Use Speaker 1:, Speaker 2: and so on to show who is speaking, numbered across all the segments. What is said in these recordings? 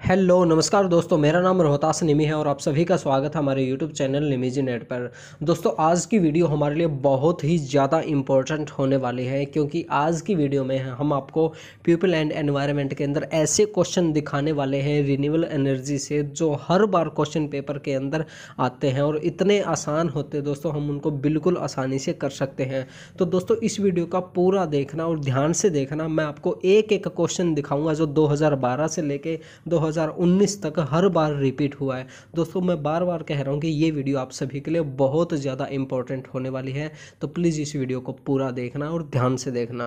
Speaker 1: Hello, नमस्कार दोस्तों, मेरा नाम रोहतास निमी है और आप सभी का स्वागत है हमारे यूट्यूब चैनल निमीजी नेट पर। दोस्तों, आज की वीडियो हमारे लिए बहुत ही ज़्यादा इम्पोर्टेंट होने वाली है क्योंकि आज की वीडियो में हम आपको पीपल एंड एनवायरनमेंट के अंदर ऐसे क्वेश्चन दिखाने वाले हैं रिन्यूएबल एनर्जी से जो हर बार क्वेश्चन पेपर के अंदर आते हैं और इतने आसान होते दोस्तों, हम उनको बिल्कुल आसानी से कर सकते हैं। तो दोस्तों, इस वीडियो का पूरा देखना और ध्यान से देखना। मैं आपको एक एक क्वेश्चन दिखाऊँगा जो दो हज़ार बारह से लेके दो 2019 तक हर बार रिपीट हुआ है। दोस्तों, मैं बार बार कह रहा हूँ कि ये वीडियो आप सभी के लिए बहुत ज़्यादा इंपॉर्टेंट होने वाली है। तो प्लीज़ इस वीडियो को पूरा देखना और ध्यान से देखना।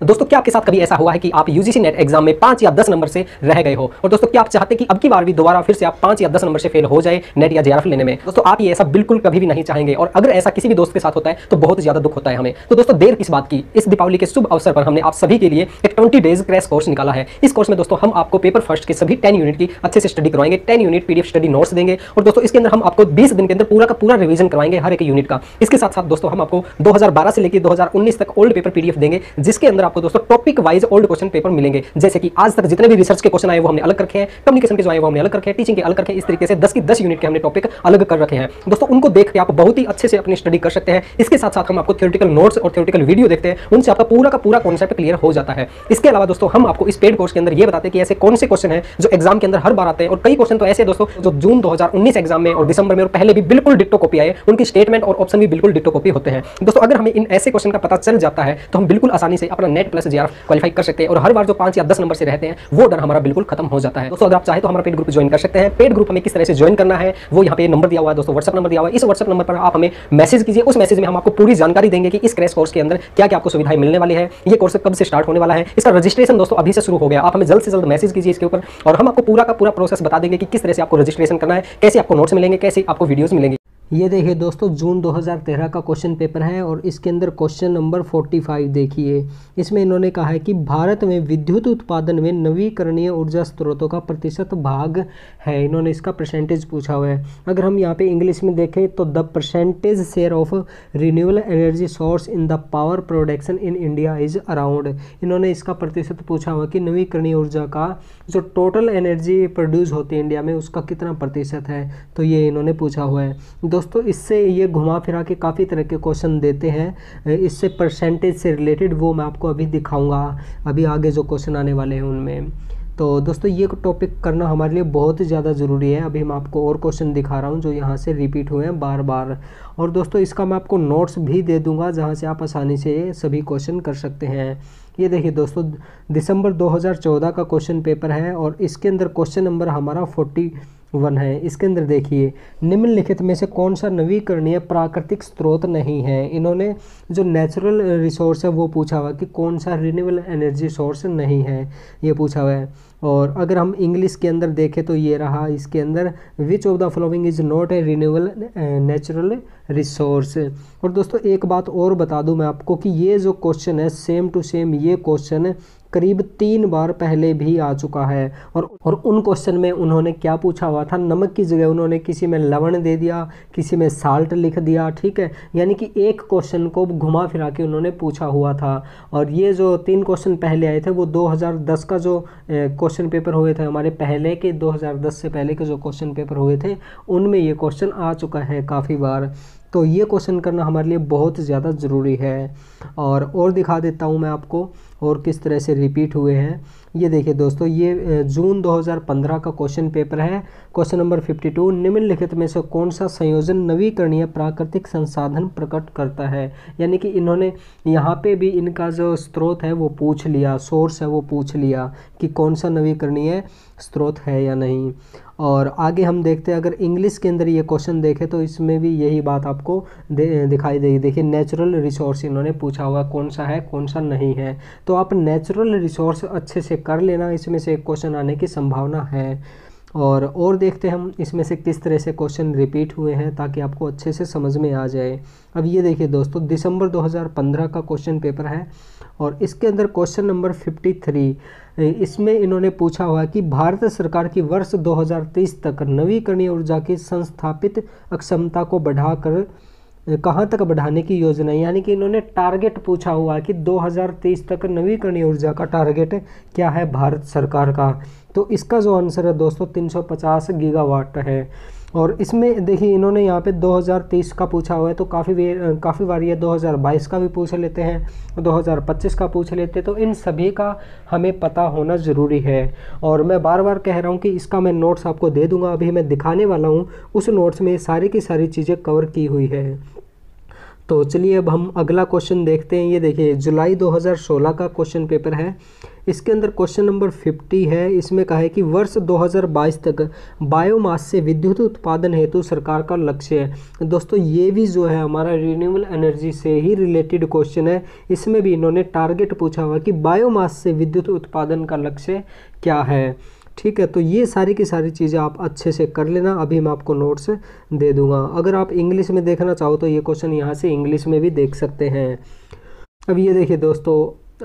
Speaker 2: दोस्तों, क्या आपके साथ कभी ऐसा हुआ है कि आप यूजीसी नेट एग्ज़ाम में पाँच या दस नंबर से रह गए हो? और दोस्तों, क्या आप चाहते कि अब की बार भी दोबारा फिर से आप पाँच या दस नंबर से फेल हो जाए नेट या जेआरएफ लेने में? दोस्तों, आप ये ऐसा बिल्कुल कभी भी नहीं चाहेंगे और अगर ऐसा किसी भी दोस्त के साथ होता है तो बहुत ज़्यादा दुख होता है हमें। तो दोस्तों, देर किस बात की? इस दीपावली के शुभ अवसर पर हमने आप सभी के लिए एक ट्वेंटी डेज़ क्रैश कोर्स निकाला है। इस कोर्स में, दोस्तों, हम आपको पेपर फ़र्स्ट के सभी टेन यूनिट की अच्छे से स्टडी करवाएँगे। Ten unit PDF study notes देंगे और दोस्तों, इसके अंदर हम आपको बीस दिन के अंदर पूरा का पूरा रिविजन करवाएँगे हर एक यूनिट का। इसके साथ साथ दोस्तों, हम आपको दो हज़ार बारह से लेकर दो हज़ार उन्नीस तक ओल्ड पेपर पीडीएफ देंगे, जिसके अंदर आपको दोस्तों topic wise old question paper मिलेंगे। जैसे कि आज तक जितने भी रिसर्च के क्वेश्चन आए, वो हमने अलग रखे हैं। कम्युनिकेशन के जो आए, वो हमने अलग रखे हैं। टीचिंग के अलग रखे हैं। इस तरीके से दस की दस यूनिट के हमने टॉपिक अलग कर रखे हैं। दोस्तों, उनको देख के आप बहुत ही अच्छे से अपनी स्टडी कर सकते हैं। इसके साथ साथ हम आपको थियोटिकल नोट्स और थियोटिकल वीडियो देखते हैं। उनसे आपका पूरा का पूरा कॉन्सेप्ट क्लियर हो जाता है। इसके अलावा दोस्तों, हम आपको इस पेड कोर्स के अंदर ये बताते हैं कि ऐसे कौन से क्वेश्चन है जो एग्ज़ाम के अंदर हर बार आते हैं। और कई क्वेश्चन तो ऐसे दोस्तों, जो जून 2019 एग्ज़ाम में और दिसंबर में और पहले भी बिल्कुल डिट्टो कॉपी आए। उनकी स्टेटमेंट और ऑप्शन भी बिल्कुल डिट्टो कॉपी होते हैं। दोस्तों, अगर हमें इन ऐसे क्वेश्चन का पता चल जाता है तो हम बिल्कुल आसानी से अपना नेट प्लस जीआर क्वालिफाई कर सकते हैं और हर बार जो पाँच या दस नंबर से रहते हैं, वो डर हमारा बिल्कुल खत्म हो जाता है। दोस्तों, अगर आप चाहे तो हमारा पेड ग्रुप ज्वाइन कर सकते हैं। पेड ग्रुप में किस तरह से ज्वाइन करना है, वो यहाँ पे नंबर दिया हुआ है दोस्तों व्हाट्सअप नंबर दिया हुआ है। इस व्हाट्सअप नंबर पर आप हमें मैसेज कीजिए। उस मैसेज में हम आपको पूरी जानकारी देंगे कि इस क्रैश कोर्स के अंदर क्या क्या आपको सुविधाएँ मिलने वाली है। ये कोर्स कब से स्टार्ट होने वाला है? इसका रजिस्ट्रेशन दोस्तों अभी से शुरू हो गया। आप हमें जल्द से जल्द मैसेज कीजिए इसके ऊपर और हम आपको पूरा का पूरा प्रोसेस बता देंगे कि किस तरह से आपको रजिस्ट्रेशन करना है, कैसे आपको नोट्स मिलेंगे, कैसे आपको वीडियोस मिलेंगे।
Speaker 1: ये देखिए दोस्तों, जून 2013 का क्वेश्चन पेपर है और इसके अंदर क्वेश्चन नंबर 45 देखिए। इसमें इन्होंने कहा है कि भारत में विद्युत उत्पादन में नवीकरणीय ऊर्जा स्रोतों का प्रतिशत भाग है। इन्होंने इसका परसेंटेज पूछा हुआ है। अगर हम यहाँ पे इंग्लिश में देखें तो the percentage share of renewable energy source in the power production in India is around इन्होंने इसका प्रतिशत पूछा हुआ कि नवीकरणीय ऊर्जा का जो टोटल एनर्जी प्रोड्यूस होती है इंडिया में, उसका कितना प्रतिशत है? तो ये इन्होंने पूछा हुआ है। दोस्तों, इससे ये घुमा फिरा के काफ़ी तरह के क्वेश्चन देते हैं। इससे परसेंटेज से रिलेटेड वो मैं आपको अभी दिखाऊँगा। अभी आगे जो क्वेश्चन आने वाले हैं उनमें। तो दोस्तों, ये टॉपिक करना हमारे लिए बहुत ज़्यादा ज़रूरी है। अभी मैं आपको और क्वेश्चन दिखा रहा हूँ जो यहाँ से रिपीट हुए हैं बार बार और दोस्तों, इसका मैं आपको नोट्स भी दे दूँगा जहाँ से आप आसानी से सभी क्वेश्चन कर सकते हैं। ये देखिए दोस्तों, दिसंबर 2014 का क्वेश्चन पेपर है और इसके अंदर क्वेश्चन नंबर हमारा फोर्टी वन है। इसके अंदर देखिए, निम्नलिखित में से कौन सा नवीकरणीय प्राकृतिक स्रोत नहीं है? इन्होंने जो नेचुरल रिसोर्स है, वो पूछा हुआ कि कौन सा रिन्यूबल एनर्जी सोर्स नहीं है? ये पूछा हुआ है। और अगर हम इंग्लिश के अंदर देखें तो ये रहा, इसके अंदर which of the following is not a renewable natural resource और दोस्तों, एक बात और बता दूँ मैं आपको कि ये जो क्वेश्चन है सेम टू सेम ये क्वेश्चन करीब तीन बार पहले भी आ चुका है। और और उन क्वेश्चन में उन्होंने क्या पूछा हुआ था? नमक की जगह उन्होंने किसी में लवण दे दिया, किसी में साल्ट लिख दिया, ठीक है? यानी कि एक क्वेश्चन को घुमा फिरा के उन्होंने पूछा हुआ था। और ये जो तीन क्वेश्चन पहले आए थे, वो 2010 का जो क्वेश्चन पेपर हुए थे, हमारे पहले के 2010 से पहले के जो क्वेश्चन पेपर हुए थे, उनमें ये क्वेश्चन आ चुका है काफ़ी बार। तो ये क्वेश्चन करना हमारे लिए बहुत ज़्यादा ज़रूरी है। और और दिखा देता हूँ मैं आपको। और किस तरह से रिपीट हुए हैं। ये देखिए दोस्तों ये जून 2015 का क्वेश्चन पेपर है। क्वेश्चन नंबर 52 निम्नलिखित में से कौन सा संयोजन नवीकरणीय प्राकृतिक संसाधन प्रकट करता है? यानी कि इन्होंने यहाँ पे भी इनका जो स्रोत है वो पूछ लिया सोर्स है वो पूछ लिया कि कौन सा नवीकरणीय स्रोत है या नहीं। और आगे हम देखते हैं अगर इंग्लिश के अंदर ये क्वेश्चन देखें तो इसमें भी यही बात आपको दे, दिखाई देगी। देखिए नेचुरल रिसोर्स इन्होंने पूछा हुआ कौन सा है कौन सा नहीं है। तो आप नेचुरल रिसोर्स अच्छे से कर लेना, इसमें से क्वेश्चन आने की संभावना है। और और देखते हैं हम, इसमें से किस तरह से क्वेश्चन रिपीट हुए हैं ताकि आपको अच्छे से समझ में आ जाए। अब ये देखिए दोस्तों, दिसंबर 2015 का क्वेश्चन पेपर है और इसके अंदर क्वेश्चन नंबर 53 इसमें इन्होंने पूछा हुआ कि भारत सरकार की वर्ष 2030 तक नवीकरणीय ऊर्जा की संस्थापित अक्षमता को बढ़ाकर कहाँ तक बढ़ाने की योजना यानी कि इन्होंने टारगेट पूछा हुआ है कि 2030 तक नवीकरणीय ऊर्जा का टारगेट क्या है भारत सरकार का? तो इसका जो आंसर है दोस्तों 350 गीगावाट है। और इसमें देखिए, इन्होंने यहाँ पे 2030 का पूछा हुआ है तो काफ़ी काफ़ी बार ये 2022 का भी पूछ लेते हैं 2025 का पूछ लेते हैं तो इन सभी का हमें पता होना ज़रूरी है। और मैं बार बार कह रहा हूँ कि इसका मैं नोट्स आपको दे दूँगा, अभी मैं दिखाने वाला हूँ, उस नोट्स में सारी की सारी चीज़ें कवर की हुई है। तो चलिए अब हम अगला क्वेश्चन देखते हैं। ये देखिए, जुलाई 2016 का क्वेश्चन पेपर है। इसके अंदर क्वेश्चन नंबर 50 है। इसमें कहा है कि वर्ष 2022 तक बायोमास से विद्युत उत्पादन हेतु सरकार का लक्ष्य है। दोस्तों, ये भी जो है हमारा रिन्यूएबल एनर्जी से ही रिलेटेड क्वेश्चन है। इसमें भी इन्होंने टारगेट पूछा हुआ कि बायोमास से विद्युत उत्पादन का लक्ष्य क्या है? ठीक है तो ये सारी की सारी चीज़ें आप अच्छे से कर लेना, अभी मैं आपको नोट्स दे दूँगा। अगर आप इंग्लिश में देखना चाहो तो ये क्वेश्चन यहाँ से इंग्लिश में भी देख सकते हैं। अब ये देखिए दोस्तों,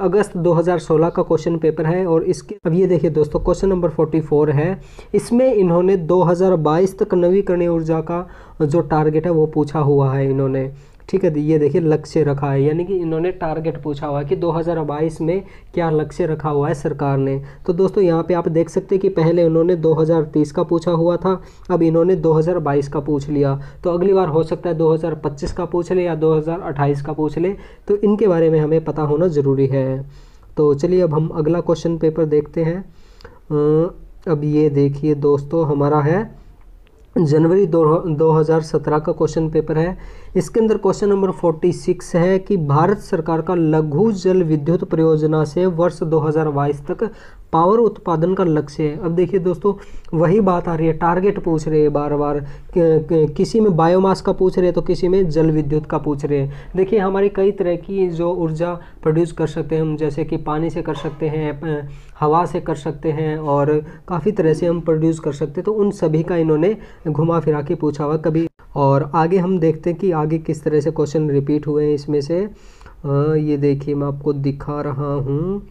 Speaker 1: अगस्त 2016 का क्वेश्चन पेपर है और इसके, अब ये देखिए दोस्तों क्वेश्चन नंबर 44 है। इसमें इन्होंने 2022 तक नवीकरणीय ऊर्जा का जो टारगेट है वो पूछा हुआ है इन्होंने। ठीक है, ये देखिए लक्ष्य रखा है, यानी कि इन्होंने टारगेट पूछा हुआ है कि 2022 में क्या लक्ष्य रखा हुआ है सरकार ने। तो दोस्तों, यहाँ पे आप देख सकते हैं कि पहले उन्होंने 2030 का पूछा हुआ था, अब इन्होंने 2022 का पूछ लिया। तो अगली बार हो सकता है 2025 का पूछ ले या 2028 का पूछ ले तो इनके बारे में हमें पता होना ज़रूरी है। तो चलिए अब हम अगला क्वेश्चन पेपर देखते हैं। अब ये देखिए दोस्तों, हमारा है जनवरी दो दो हज़ार सत्रह का क्वेश्चन पेपर है। इसके अंदर क्वेश्चन नंबर फोर्टी सिक्स है कि भारत सरकार का लघु जल विद्युत परियोजना से वर्ष 2022 तक पावर उत्पादन का लक्ष्य है अब देखिए दोस्तों वही बात आ रही है। टारगेट पूछ रहे हैं बार बार किसी में बायोमास का पूछ रहे हैं तो किसी में जल विद्युत का पूछ रहे हैं। देखिए हमारी कई तरह की जो ऊर्जा प्रोड्यूस कर सकते हैं हम जैसे कि पानी से कर सकते हैं हवा से कर सकते हैं और काफ़ी तरह से हम प्रोड्यूस कर सकते हैं। तो उन सभी का इन्होंने घुमा फिरा के पूछा हुआ कभी। और आगे हम देखते हैं कि आगे किस तरह से क्वेश्चन रिपीट हुए हैं इसमें से। आ, ये देखिए मैं आपको दिखा रहा हूँ।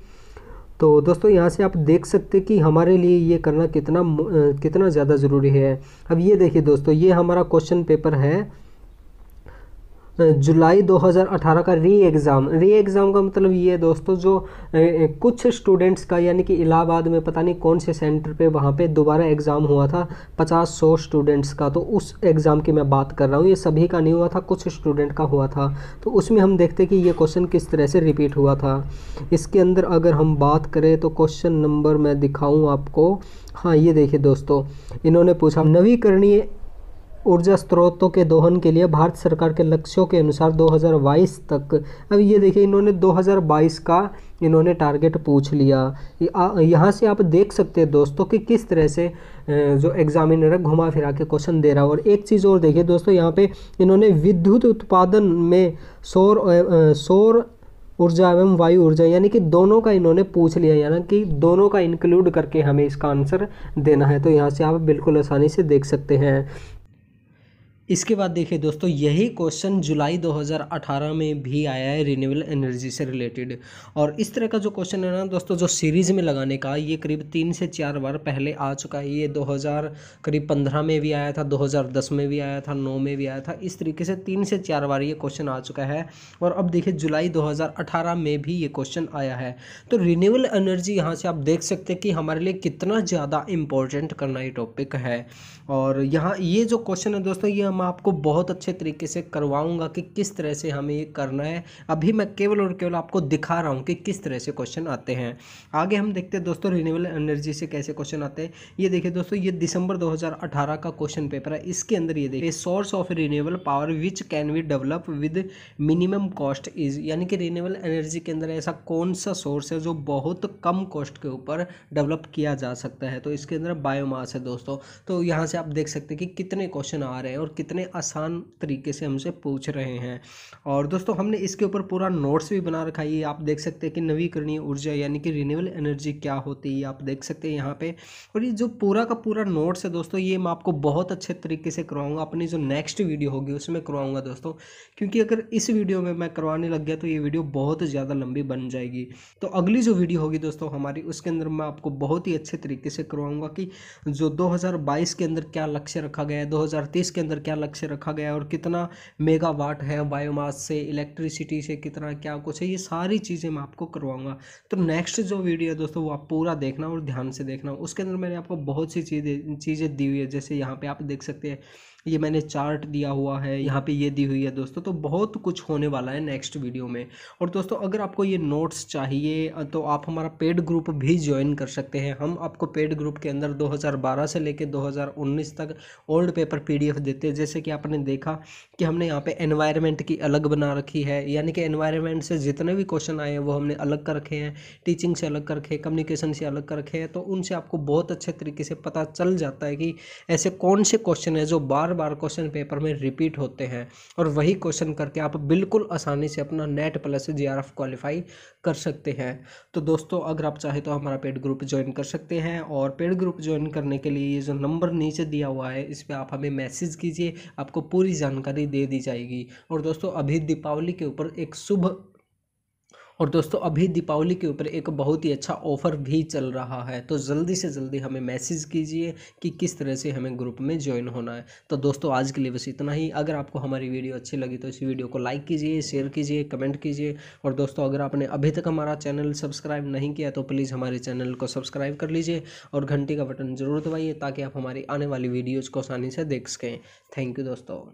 Speaker 1: तो दोस्तों, यहाँ से आप देख सकते कि हमारे लिए ये करना कितना कितना ज़्यादा ज़रूरी है। अब ये देखिए दोस्तों, ये हमारा क्वेश्चन पेपर है। जुलाई 2018 का री एग्ज़ाम री एग्ज़ाम का मतलब ये है दोस्तों, जो कुछ स्टूडेंट्स का यानी कि इलाहाबाद में पता नहीं कौन से सेंटर पे वहाँ पे दोबारा एग्ज़ाम हुआ था, पचास सौ स्टूडेंट्स का। तो उस एग्ज़ाम की मैं बात कर रहा हूँ, ये सभी का नहीं हुआ था, कुछ स्टूडेंट का हुआ था। तो उसमें हम देखते कि ये क्वेश्चन किस तरह से रिपीट हुआ था। इसके अंदर अगर हम बात करें तो क्वेश्चन नंबर मैं दिखाऊँ आपको। हाँ ये देखिए दोस्तों, इन्होंने पूछा, नवीकरणीय ऊर्जा स्रोतों के दोहन के लिए भारत सरकार के लक्ष्यों के अनुसार 2022 तक। अब ये देखिए, इन्होंने 2022 का इन्होंने टारगेट पूछ लिया। यहाँ से आप देख सकते हैं दोस्तों कि किस तरह से जो एग्जामिनर है, घुमा फिरा के क्वेश्चन दे रहा है। और एक चीज़ और देखिए दोस्तों, यहाँ पे इन्होंने विद्युत उत्पादन में सौर सौर ऊर्जा एवं वायु ऊर्जा, यानी कि दोनों का इन्होंने पूछ लिया, यानी कि दोनों का इंक्लूड करके हमें इसका आंसर देना है। तो यहाँ से आप बिल्कुल आसानी से देख सकते हैं। इसके बाद देखिए दोस्तों, यही क्वेश्चन जुलाई 2018 में भी आया है रिन्यूएबल एनर्जी से रिलेटेड और इस तरह का जो क्वेश्चन है ना दोस्तों, जो सीरीज़ में लगाने का, ये करीब तीन से चार बार पहले आ चुका है। ये 2000 करीब 15 में भी आया था 2010 में भी आया था 9 में भी आया था। इस तरीके से तीन से चार बार ये क्वेश्चन आ चुका है। और अब देखिए, जुलाई दो हज़ार अठारह में भी ये क्वेश्चन आया है। तो रिन्यूएबल एनर्जी यहाँ से आप देख सकते हैं कि हमारे लिए कितना ज़्यादा इम्पोर्टेंट करना ये टॉपिक है। और यहाँ, ये जो क्वेश्चन है दोस्तों, ये मैं आपको बहुत अच्छे तरीके से करवाऊँगा कि किस तरह से हमें ये करना है। अभी मैं केवल और केवल आपको दिखा रहा हूँ कि किस तरह से क्वेश्चन आते हैं। आगे हम देखते हैं दोस्तों रिन्यूएबल एनर्जी से कैसे क्वेश्चन आते हैं। ये देखिए दोस्तों, ये दिसंबर 2018 का क्वेश्चन पेपर है। इसके अंदर ये देखिए source of renewable power which can we develop with minimum cost is यानी कि रिन्यूएबल एनर्जी के अंदर ऐसा कौन सा सोर्स है जो बहुत कम कॉस्ट के ऊपर डेवलप किया जा सकता है। तो इसके अंदर बायोमास है दोस्तों। तो यहाँ से आप देख सकते हैं कि कितने क्वेश्चन आ रहे हैं और कितने आसान तरीके से हमसे पूछ रहे हैं। और दोस्तों, हमने इसके ऊपर पूरा नोट्स भी बना रखा है। आप देख सकते हैं कि नवीकरणीय ऊर्जा यानी कि रिन्यूएबल एनर्जी क्या होती है, आप देख सकते हैं यहाँ पे। और ये जो पूरा का पूरा नोट्स है दोस्तों, ये मैं आपको बहुत अच्छे तरीके से करवाऊँगा। अपनी जो नेक्स्ट वीडियो होगी, उसमें करवाऊँगा दोस्तों। क्योंकि अगर इस वीडियो में मैं करवाने लग गया तो ये वीडियो बहुत ज़्यादा लंबी बन जाएगी। तो अगली जो वीडियो होगी दोस्तों हमारी, उसके अंदर मैं आपको बहुत ही अच्छे तरीके से करवाऊँगा कि जो दो हज़ार बाईस के अंदर क्या लक्ष्य रखा गया है, दो हज़ार तीस के अंदर क्या क्या लक्ष्य रखा गया है और कितना मेगावाट है बायोमास से इलेक्ट्रिसिटी से, कितना क्या कुछ है, ये सारी चीज़ें मैं आपको करवाऊँगा। तो नेक्स्ट जो वीडियो है दोस्तों, वो आप पूरा देखना और ध्यान से देखना। उसके अंदर मैंने आपको बहुत सी चीज़ें चीज़ें दी हुई है, जैसे यहाँ पर आप देख सकते हैं ये मैंने चार्ट दिया हुआ है, यहाँ पे ये दी हुई है दोस्तों तो बहुत कुछ होने वाला है नेक्स्ट वीडियो में। और दोस्तों, अगर आपको ये नोट्स चाहिए तो आप हमारा पेड ग्रुप भी ज्वाइन कर सकते हैं। हम आपको पेड ग्रुप के अंदर 2012 से लेकर 2019 तक ओल्ड पेपर पीडीएफ देते हैं। जैसे कि आपने देखा कि हमने यहाँ पे एनवायरनमेंट की अलग बना रखी है, यानी कि एनवायरनमेंट से जितने भी क्वेश्चन आए हैं, वो हमने अलग कर रखे हैं। टीचिंग से अलग कर रखे कम्युनिकेशन से अलग कर रखे हैं तो उनसे आपको बहुत अच्छे तरीके से पता चल जाता है कि ऐसे कौन से क्वेश्चन है जो बार बार क्वेश्चन पेपर में रिपीट होते हैं और वही क्वेश्चन करके आप बिल्कुल आसानी से अपना नेट प्लस जे जी क्वालिफाई कर सकते हैं। तो दोस्तों, अगर आप चाहे तो हमारा पेड ग्रुप ज्वाइन कर सकते हैं और पेड ग्रुप ज्वाइन करने के लिए ये जो नंबर नीचे दिया हुआ है, इस पर आप हमें मैसेज कीजिए, आपको पूरी जानकारी दे दी जाएगी। और दोस्तों, अभी दीपावली के ऊपर एक शुभ और दोस्तों, अभी दीपावली के ऊपर एक बहुत ही अच्छा ऑफ़र भी चल रहा है। तो जल्दी से जल्दी हमें मैसेज कीजिए कि किस तरह से हमें ग्रुप में ज्वाइन होना है। तो दोस्तों, आज के लिए बस इतना ही। अगर आपको हमारी वीडियो अच्छी लगी तो इस वीडियो को लाइक कीजिए, शेयर कीजिए, कमेंट कीजिए। और दोस्तों, अगर आपने अभी तक हमारा चैनल सब्सक्राइब नहीं किया तो प्लीज़ हमारे चैनल को सब्सक्राइब कर लीजिए और घंटी का बटन ज़रूर दबाइए ताकि आप हमारी आने वाली वीडियोज़ को आसानी से देख सकें। थैंक यू दोस्तों।